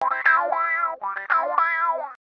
Wow.